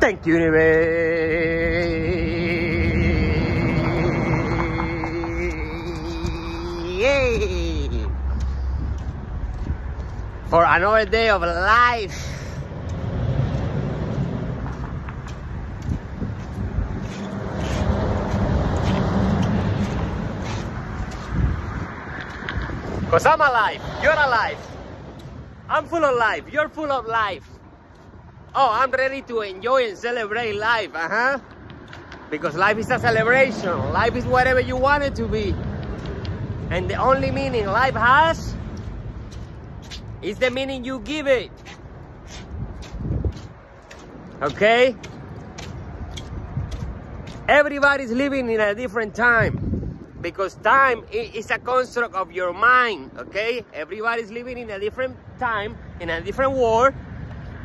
Thank you, universe. Yay! For another day of life. Because I'm alive, you're alive. I'm full of life, you're full of life. Oh, I'm ready to enjoy and celebrate life, uh-huh. Because life is a celebration. Life is whatever you want it to be. And the only meaning life has is the meaning you give it. Okay? Everybody's living in a different time because time is a construct of your mind okay everybody's living in a different time in a different world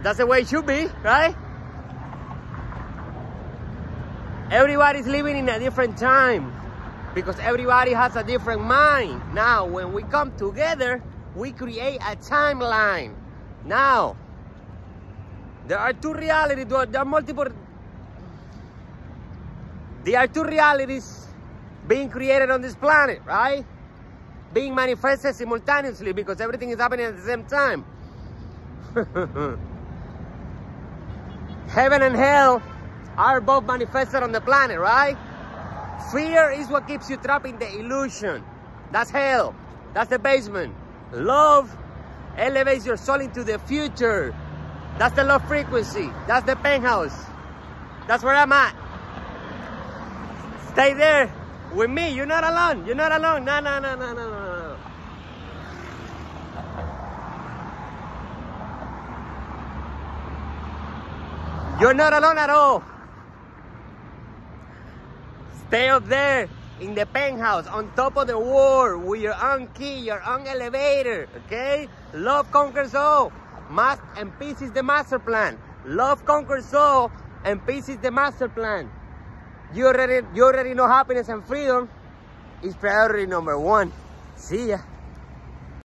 that's the way it should be right everybody's living in a different time because everybody has a different mind now when we come together we create a timeline now there are two realities there are multiple there are two realities being created on this planet, right? Being manifested simultaneously because everything is happening at the same time. Heaven and hell are both manifested on the planet, right? Fear is what keeps you trapped in the illusion. That's hell. That's the basement. Love elevates your soul into the future. That's the love frequency. That's the penthouse. That's where I'm at. Stay there with me. You're not alone. You're not alone. No, no, no, no, no, no. You're not alone at all. Stay up there in the penthouse on top of the world with your own key, your own elevator, okay? Love conquers all. Mass and peace is the master plan. Love conquers all and peace is the master plan. You already, you already know happiness and freedom is priority number one. See ya.